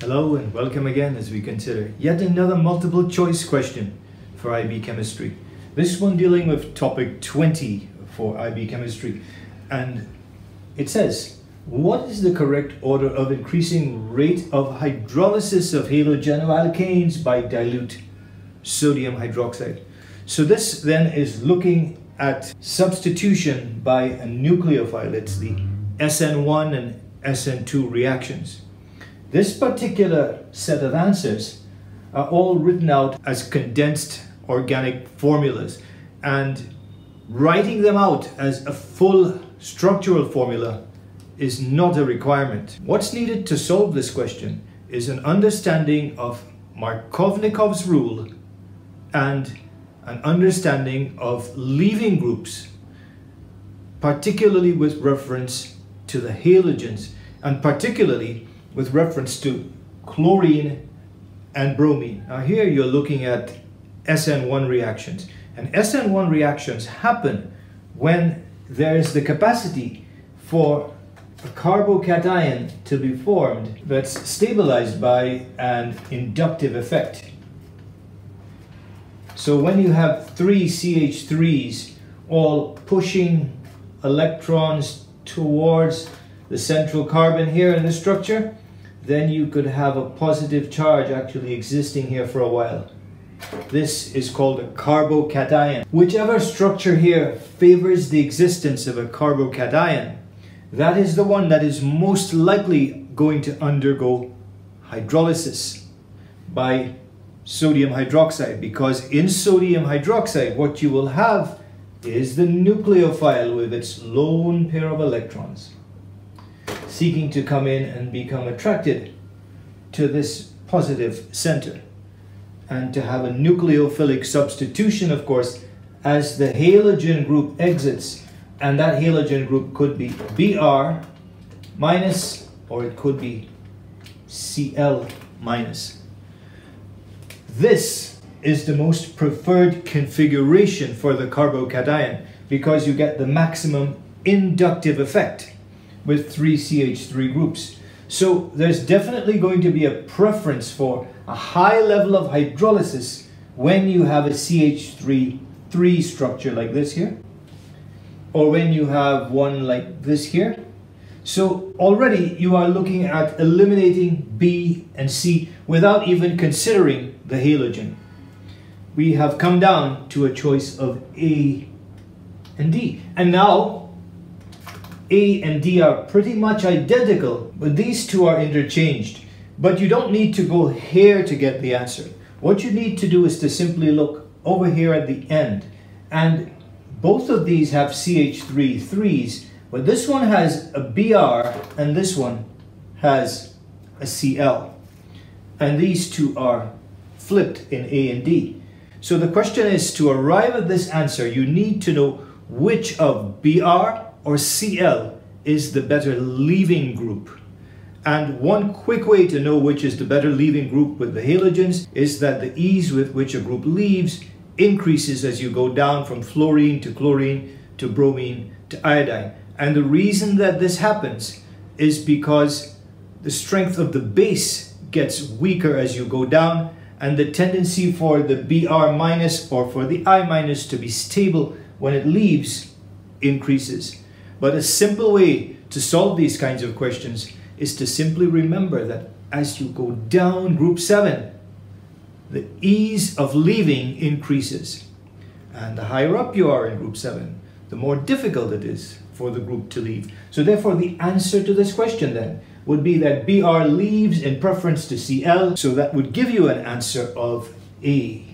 Hello and welcome again as we consider yet another multiple choice question for IB Chemistry. This one dealing with topic 20 for IB Chemistry and it says what is the correct order of increasing rate of hydrolysis of halogenoalkanes by dilute sodium hydroxide? So this then is looking at substitution by a nucleophile. It's the SN1 and SN2 reactions. This particular set of answers are all written out as condensed organic formulas and writing them out as a full structural formula is not a requirement. What's needed to solve this question is an understanding of Markovnikov's rule and an understanding of leaving groups, particularly with reference to the halogens and particularly with reference to chlorine and bromine. Now here you're looking at SN1 reactions. And SN1 reactions happen when there is the capacity for a carbocation to be formed that's stabilized by an inductive effect. So when you have three CH3s all pushing electrons towards the central carbon here in the structure, then you could have a positive charge actually existing here for a while. This is called a carbocation. Whichever structure here favors the existence of a carbocation, that is the one that is most likely going to undergo hydrolysis by sodium hydroxide because in sodium hydroxide what you will have is the nucleophile with its lone pair of electrons seeking to come in and become attracted to this positive center. And to have a nucleophilic substitution, of course, as the halogen group exits, and that halogen group could be Br minus, or it could be Cl minus. This is the most preferred configuration for the carbocation because you get the maximum inductive effect with three CH3 groups. So there's definitely going to be a preference for a high level of hydrolysis when you have a CH3 3 structure like this here or when you have one like this here. So already you are looking at eliminating B and C without even considering the halogen. We have come down to a choice of A and D. And now a and D are pretty much identical, but these two are interchanged. But you don't need to go here to get the answer. What you need to do is to simply look over here at the end. And both of these have CH3 threes, but this one has a BR and this one has a CL. And these two are flipped in A and D. So the question is to arrive at this answer, you need to know which of BR or Cl is the better leaving group. And one quick way to know which is the better leaving group with the halogens is that the ease with which a group leaves increases as you go down from fluorine to chlorine to bromine to iodine. And the reason that this happens is because the strength of the base gets weaker as you go down and the tendency for the Br minus or for the I minus to be stable when it leaves increases. But a simple way to solve these kinds of questions is to simply remember that as you go down group 7, the ease of leaving increases. And the higher up you are in group 7, the more difficult it is for the group to leave. So therefore the answer to this question then would be that BR leaves in preference to CL, so that would give you an answer of A.